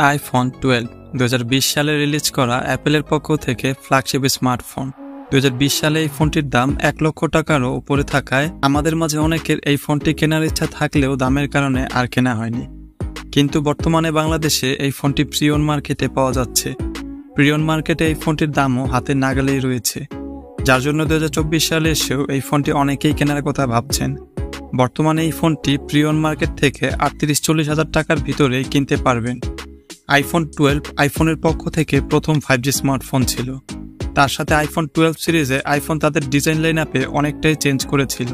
IPhone twelve দু হাজার বিশ সালে রিলিজ করা অ্যাপেলের পক্ষ থেকে ফ্ল্যাগশিপ স্মার্টফোন দু হাজার বিশ সালে এই ফোনটির দাম এক লক্ষ টাকারও উপরে থাকায় আমাদের মাঝে অনেকের এই ফোনটি কেনার ইচ্ছা থাকলেও দামের কারণে আর কেনা হয়নি। কিন্তু বর্তমানে বাংলাদেশে এই ফোনটি প্রিয়ন মার্কেটে পাওয়া যাচ্ছে। প্রিয়ন মার্কেটে এই ফোনটির দামও হাতের নাগালেই রয়েছে। যার জন্য দু হাজার চব্বিশ সালে এসেও এই ফোনটি অনেকেই কেনার কথা ভাবছেন। বর্তমানে এই ফোনটি প্রিয়ন মার্কেট থেকে আটত্রিশ চল্লিশ হাজার টাকার ভিতরেই কিনতে পারবেন। আইফোন টুয়েলভ আইফোনের পক্ষ থেকে প্রথম ফাইভ জি স্মার্টফোন ছিল। তার সাথে আইফোন টুয়েলভ সিরিজে আইফোন তাদের ডিজাইন লাইন আপে অনেকটাই চেঞ্জ করেছিল,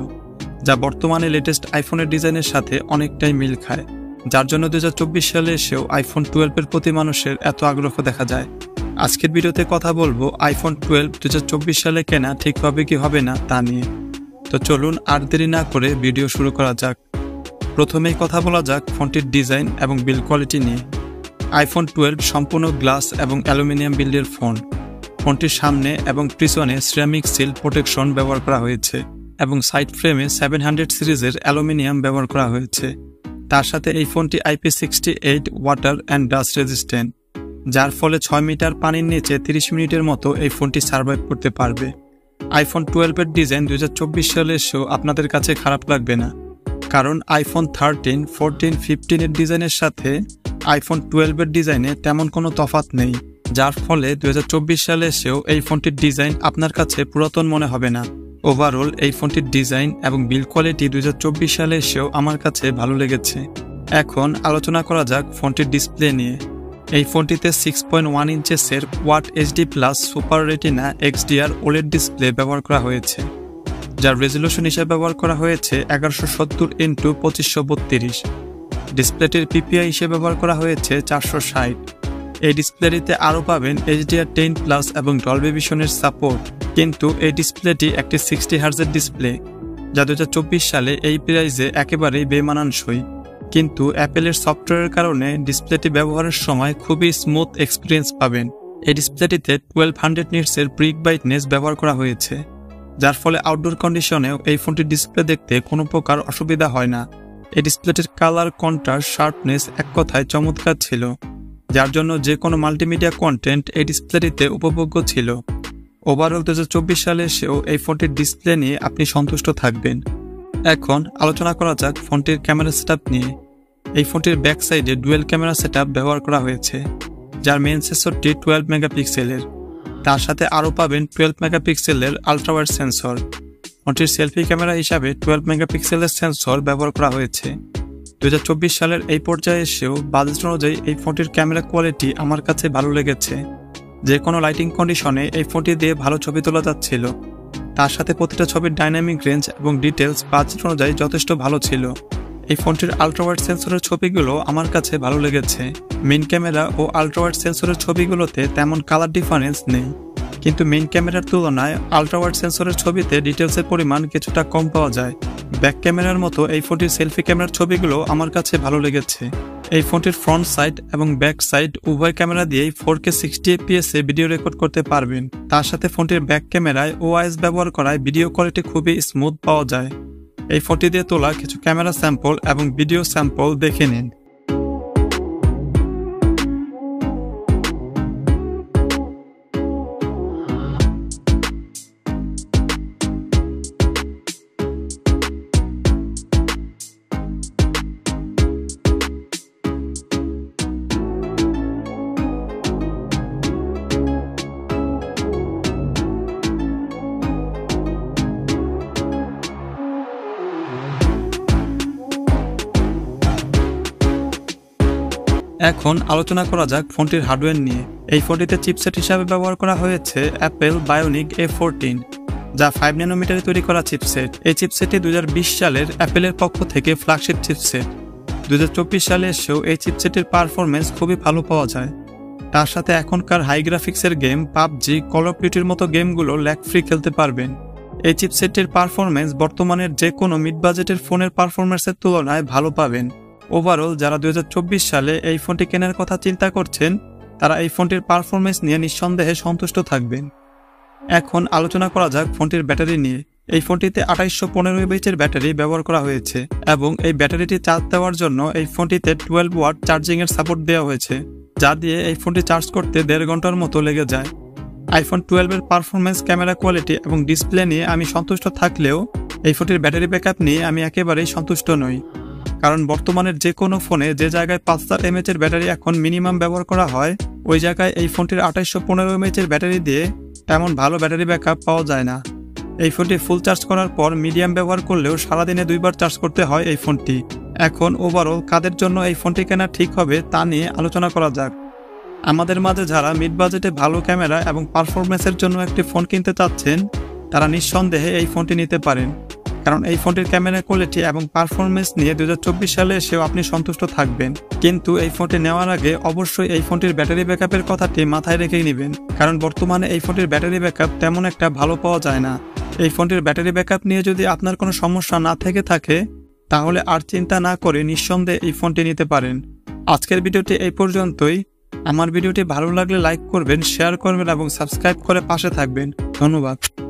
যা বর্তমানে লেটেস্ট আইফোনের ডিজাইনের সাথে অনেকটাই মিল খায়, যার জন্য দু হাজার চব্বিশ সালে এসেও আইফোন টুয়েলভের প্রতি মানুষের এত আগ্রহ দেখা যায়। আজকের ভিডিওতে কথা বলব আইফোন টুয়েলভ দু হাজার চব্বিশ সালে কেনা ঠিক হবে কি হবে না তা নিয়ে। তো চলুন আর দেরি না করে ভিডিও শুরু করা যাক। প্রথমেই কথা বলা যাক ফোনটির ডিজাইন এবং বিল কোয়ালিটি নিয়ে। আইফোন টুয়েলভ সম্পূর্ণ গ্লাস এবং অ্যালুমিনিয়াম বিল্ডের ফোন ফোনটির সামনে এবং পিছনে সিরামিক সিল প্রোটেকশন ব্যবহার করা হয়েছে এবং সাইড ফ্রেমে সেভেন হান্ড্রেড সিরিজের অ্যালুমিনিয়াম ব্যবহার করা হয়েছে। তার সাথে এই ফোনটি IP sixty eight water and dust resistant যার ফলে ছয় মিটার পানির নিচে তিরিশ মিনিটের মতো এই ফোনটি সার্ভাইভ করতে পারবে। আইফোন টুয়েলভের ডিজাইন দু হাজার চব্বিশ সালে এসেও আপনাদের কাছে খারাপ লাগবে না, কারণ আইফোন থার্টিন ফোরটিন ফিফটিনের ডিজাইনের সাথে আইফোন টুয়েলভের ডিজাইনে তেমন কোনো তফাত নেই, যার ফলে দুই হাজার চব্বিশ সালে এসেও এই ফোনটির ডিজাইন আপনার কাছে পুরাতন মনে হবে না। ওভারঅল এই ফোনটির ডিজাইন এবং বিল কোয়ালিটি দুই হাজার চব্বিশ সালে এসেও আমার কাছে ভালো লেগেছে। এখন আলোচনা করা যাক ফোনটির ডিসপ্লে নিয়ে। এই ফোনটিতে সিক্স পয়েন্ট ওয়ান ইঞ্চেসের watt HD plus super retina XDR OLED display ব্যবহার করা হয়েছে, যার রেজলিউশন হিসেবে ব্যবহার করা হয়েছে এগারোশো সত্তর ইন্টু পঁচিশশো বত্রিশ। ডিসপ্লেটির পিপিআই হিসেবে ব্যবহার করা হয়েছে চারশো ষাট। এই ডিসপ্লেটিতে আরও পাবেন এইচডিআর টেন প্লাস এবং ডলবি ভিশনের সাপোর্ট। কিন্তু এই ডিসপ্লেটি একটি সিক্সটি হার্জের ডিসপ্লে। যা দু সালে এই প্রাইজে একেবারেই বেমানানসই। কিন্তু অ্যাপেলের সফটওয়্যারের কারণে ডিসপ্লেটি ব্যবহারের সময় খুবই স্মুথ এক্সপিরিয়েন্স পাবেন। এই ডিসপ্লেটিতে টুয়েলভ হান্ড্রেড নিটসের ব্রিক ব্রাইটনেস ব্যবহার করা হয়েছে। যার ফলে আউটডোর কন্ডিশনেও এই ফোনটির ডিসপ্লে দেখতে কোনো প্রকার অসুবিধা হয় না। এই ডিসপ্লেটির কালার কন্ট্রাস্ট শার্পনেস এক কথায় চমৎকার ছিল, যার জন্য যে কোনো মাল্টিমিডিয়া কন্টেন্ট এই ডিসপ্লেটিতে উপভোগ্য ছিল। ওভারঅল দু সালে এসেও এই ফোনটির ডিসপ্লে নিয়ে আপনি সন্তুষ্ট থাকবেন। এখন আলোচনা করা যাক ফোনটির ক্যামেরা সেটআপ নিয়ে। এই ফোনটির ব্যাক সাইডে ডুয়েল ক্যামেরা সেটআপ ব্যবহার করা হয়েছে, যার মেন সেন্সরটি টুয়েলভ মেগাপিক্সেলের তার সাথে আরও পাবেন টুয়েলভ মেগাপিক্সেলের আলট্রাওয়াইড সেন্সর ফোনটির সেলফি ক্যামেরা হিসাবে টুয়েলভ মেগাপিক্সেলের সেন্সর ব্যবহার করা হয়েছে। দু হাজার চব্বিশ সালের এই পর্যায়ে এসেও বাজেট অনুযায়ী এই ফোনটির ক্যামেরা কোয়ালিটি আমার কাছে ভালো লেগেছে। যে কোনো লাইটিং কন্ডিশনে এই ফোনটি দিয়ে ভালো ছবি তোলা যাচ্ছিল। তার সাথে প্রতিটা ছবির ডাইনামিক রেঞ্জ এবং ডিটেলস বাজেট অনুযায়ী যথেষ্ট ভালো ছিল। এই ফোনটির আলট্রাওয়াইড সেন্সরের ছবিগুলো আমার কাছে ভালো লেগেছে। মেন ক্যামেরা ও আলট্রাওয়াইড সেন্সরের ছবিগুলোতে তেমন কালার ডিফারেন্স নেই। কিন্তু মেন ক্যামেরার তুলনায় আলট্রাওয়াইড সেন্সরের ছবিতে ডিটেলসের পরিমাণ কিছুটা কম পাওয়া যায়। ব্যাক ক্যামেরার মতো এই ফোনটির সেলফি ক্যামেরার ছবিগুলো আমার কাছে ভালো লেগেছে। এই ফোনটির ফ্রন্ট সাইড এবং ব্যাক সাইড উভয় ক্যামেরা দিয়েই ফোর কে সিক্সটি এ ভিডিও রেকর্ড করতে পারবেন। তার সাথে ফোনটির ব্যাক ক্যামেরায় ওআইএস ব্যবহার করায় ভিডিও কোয়ালিটি খুবই স্মুথ পাওয়া যায়। এই ফোনটি দিয়ে তোলা কিছু ক্যামেরা স্যাম্পল এবং ভিডিও স্যাম্পল দেখে নিন। এখন আলোচনা করা যাক ফোনটির হার্ডওয়্যার নিয়ে। এই ফোনটিতে চিপসেট হিসাবে ব্যবহার করা হয়েছে অ্যাপেল বায়োনিক এ ফোরটিন যা ফাইভ ন্যানোমিটারে তৈরি করা চিপসেট। এই চিপসেটটি দু হাজার বিশ সালের অ্যাপেলের পক্ষ থেকে ফ্ল্যাগশিপ চিপসেট। দু সালে এসেও এই চিপসেটের পারফরমেন্স খুবই ভালো পাওয়া যায়। তার সাথে এখনকার হাই গ্রাফিক্সের গেম পাবজি কল অফ ডিউটির মতো গেমগুলো ল্যাক ফ্রি খেলতে পারবেন। এই চিপসেটটির পারফরমেন্স বর্তমানের যে কোনো মিড বাজেটের ফোনের পারফরমেন্সের তুলনায় ভালো পাবেন। ওভারঅল যারা দু হাজার চব্বিশ সালে এই ফোনটি কেনার কথা চিন্তা করছেন, তারা এই ফোনটির পারফরমেন্স নিয়ে নিঃসন্দেহে সন্তুষ্ট থাকবেন। এখন আলোচনা করা যাক ফোনটির ব্যাটারি নিয়ে। এই ফোনটিতে আঠাইশশো পনেরো এইচের ব্যাটারি ব্যবহার করা হয়েছে এবং এই ব্যাটারিটি চার্জ দেওয়ার জন্য এই ফোনটিতে টুয়েলভ ওয়াট চার্জিংয়ের সাপোর্ট দেওয়া হয়েছে, যা দিয়ে এই ফোনটি চার্জ করতে দেড় ঘণ্টার মতো লেগে যায়। আইফোন টুয়েলভের পারফরমেন্স ক্যামেরা কোয়ালিটি এবং ডিসপ্লে নিয়ে আমি সন্তুষ্ট থাকলেও এই ফোনটির ব্যাটারি ব্যাকআপ নিয়ে আমি একেবারেই সন্তুষ্ট নই। কারণ বর্তমানের যে কোনো ফোনে যে জায়গায় পাঁচ হাজার এমএচের ব্যাটারি এখন মিনিমাম ব্যবহার করা হয়, ওই জায়গায় এই ফোনটির আঠাইশশো পনেরো এমএচের ব্যাটারি দিয়ে তেমন ভালো ব্যাটারি ব্যাকআপ পাওয়া যায় না। এই ফোনটি ফুল চার্জ করার পর মিডিয়াম ব্যবহার করলেও সারাদিনে দুইবার চার্জ করতে হয় এই ফোনটি। এখন ওভারঅল কাদের জন্য এই ফোনটি কেনা ঠিক হবে তা নিয়ে আলোচনা করা যাক। আমাদের মাঝে যারা মিড বাজেটে ভালো ক্যামেরা এবং পারফরমেন্সের জন্য একটি ফোন কিনতে চাচ্ছেন, তারা নিঃসন্দেহে এই ফোনটি নিতে পারেন। কারণ এই ফোনটির ক্যামেরা কোয়ালিটি এবং পারফরমেন্স নিয়ে দু হাজার চব্বিশ সালে এসেও আপনি সন্তুষ্ট থাকবেন। কিন্তু এই ফোনটি নেওয়ার আগে অবশ্যই এই ফোনটির ব্যাটারি ব্যাকআপের কথাটি মাথায় রেখেই নেবেন। কারণ বর্তমানে এই ফোনটির ব্যাটারি ব্যাকআপ তেমন একটা ভালো পাওয়া যায় না। এই ফোনটির ব্যাটারি ব্যাকআপ নিয়ে যদি আপনার কোনো সমস্যা না থেকে থাকে, তাহলে আর চিন্তা না করে নিঃসন্দেহে এই ফোনটি নিতে পারেন। আজকের ভিডিওটি এই পর্যন্তই। আমার ভিডিওটি ভালো লাগলে লাইক করবেন, শেয়ার করবেন এবং সাবস্ক্রাইব করে পাশে থাকবেন। ধন্যবাদ।